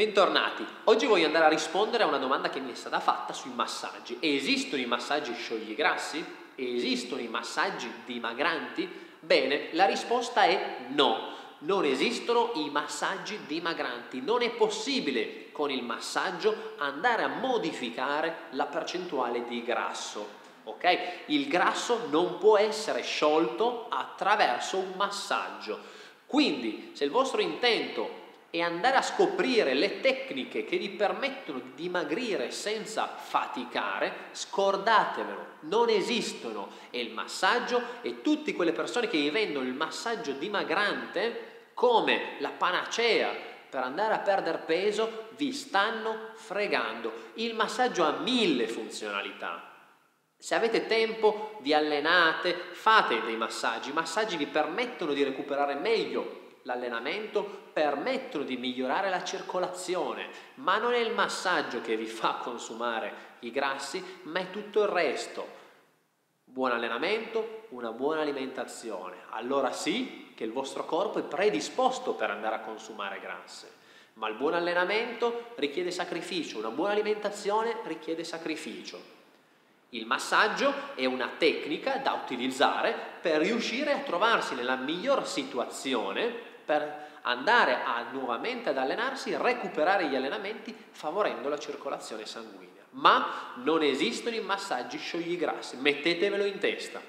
Bentornati, oggi voglio andare a rispondere a una domanda che mi è stata fatta sui massaggi. Esistono i massaggi sciogli-grassi? Esistono i massaggi dimagranti? Bene, la risposta è no. Non esistono i massaggi dimagranti, non è possibile con il massaggio andare a modificare la percentuale di grasso. Ok? Il grasso non può essere sciolto attraverso un massaggio. Quindi, se il vostro intento e andare a scoprire le tecniche che vi permettono di dimagrire senza faticare, scordatevelo, non esistono. E il massaggio e tutte quelle persone che vi vendono il massaggio dimagrante come la panacea per andare a perdere peso vi stanno fregando. Il massaggio ha mille funzionalità. Se avete tempo, vi allenate, fate dei massaggi. I massaggi vi permettono di recuperare meglio l'allenamento permettono di migliorare la circolazione, ma non è il massaggio che vi fa consumare i grassi, ma è tutto il resto. Buon allenamento, una buona alimentazione. Allora sì che il vostro corpo è predisposto per andare a consumare grasse. Ma il buon allenamento richiede sacrificio, una buona alimentazione richiede sacrificio. Il massaggio è una tecnica da utilizzare per riuscire a trovarsi nella miglior situazione per andare a, nuovamente ad allenarsi, recuperare gli allenamenti favorendo la circolazione sanguigna. Ma non esistono i massaggi sciogli grassi, mettetevelo in testa.